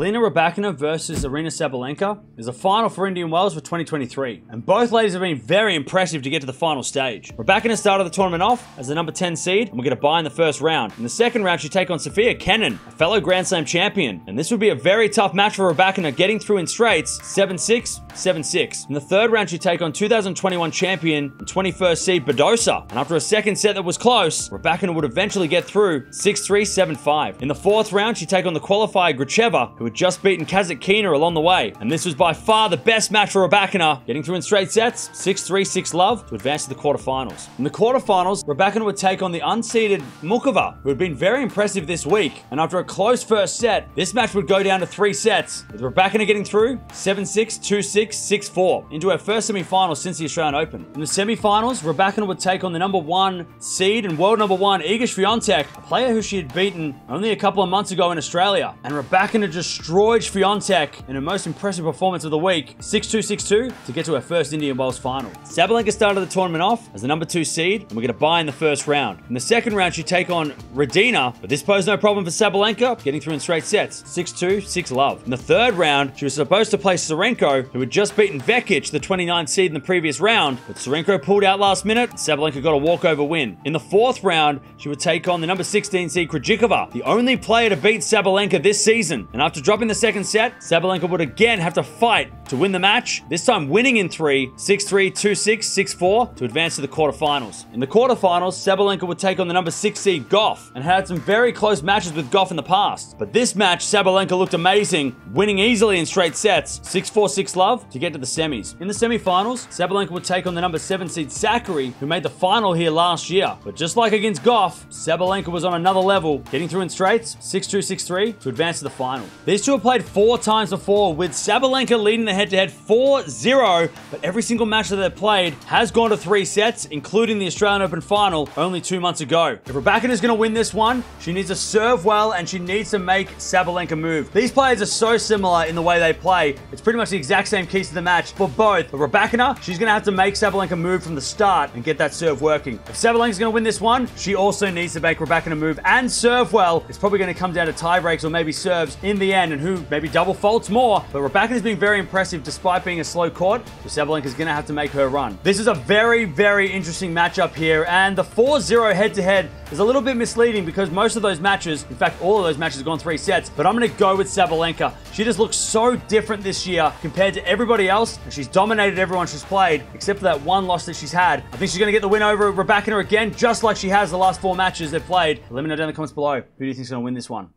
Elena Rybakina versus Aryna Sabalenka is a final for Indian Wells for 2023, and both ladies have been very impressive to get to the final stage. Rybakina started the tournament off as the number 10 seed, and we'll get a bye in the first round. In the second round, she take on Sofia Kenin, a fellow Grand Slam champion, and this would be a very tough match for Rybakina, getting through in straights 7-6, 7-6. In the third round, she take on 2021 champion and 21st seed Badosa, and after a second set that was close, Rybakina would eventually get through 6-3, 7-5. In the fourth round, she take on the qualifier Gracheva, who had just beaten Kasatkina along the way. And this was by far the best match for Rybakina, getting through in straight sets, 6-3, 6-love, to advance to the quarterfinals. In the quarterfinals, Rybakina would take on the unseeded Muchova, who had been very impressive this week. And after a close first set, this match would go down to three sets, with Rybakina getting through 7-6, 2-6, 6-4, into her first semi-final since the Australian Open. In the semi-finals, Rybakina would take on the number one seed and world number one, Iga Swiatek, a player who she had beaten only a couple of months ago in Australia. And Rybakina destroyed Swiatek in her most impressive performance of the week, 6-2, 6-2, to get to her first Indian Wells final. Sabalenka started the tournament off as the number two seed, and we're going to bye in the first round. In the second round, she take on Rodina, but this posed no problem for Sabalenka, getting through in straight sets, 6-2, 6-love. In the third round, she was supposed to play Tsurenko, who had just beaten Vekic, the 29th seed in the previous round, but Tsurenko pulled out last minute, Sabalenka got a walkover win. In the fourth round, she would take on the number 16 seed Krejcikova, the only player to beat Sabalenka this season. And after dropping the second set, Sabalenka would again have to fight to win the match, this time winning in three, 6-3, 2-6, 6-4 to advance to the quarterfinals. In the quarterfinals, Sabalenka would take on the number 6 seed Gauff and had some very close matches with Gauff in the past. But this match, Sabalenka looked amazing, winning easily in straight sets, 6-4, 6-love to get to the semis. In the semifinals, Sabalenka would take on the number 7 seed Sakkari, who made the final here last year. But just like against Gauff, Sabalenka was on another level, getting through in straights, 6-2, 6-3 to advance to the final. These two have played four times before, with Sabalenka leading the head-to-head 4-0, but every single match that they've played has gone to three sets, including the Australian Open final only two months ago. If Rybakina is going to win this one, she needs to serve well and she needs to make Sabalenka move. These players are so similar in the way they play. It's pretty much the exact same keys to the match for both. But Rybakina, she's going to have to make Sabalenka move from the start and get that serve working. If Sabalenka's going to win this one, she also needs to make Rybakina move and serve well. It's probably going to come down to tie breaks or maybe serves in the end and who maybe double faults more. But Rybakina's been very impressive despite being a slow court. So Sabalenka is going to have to make her run. This is a very, very interesting matchup here. And the 4-0 head-to-head is a little bit misleading because most of those matches, in fact, all of those matches have gone three sets. But I'm going to go with Sabalenka. She just looks so different this year compared to everybody else. And she's dominated everyone she's played, except for that one loss that she's had. I think she's going to get the win over Rybakina again, just like she has the last four matches they've played. Let me know down in the comments below. Who do you think is going to win this one?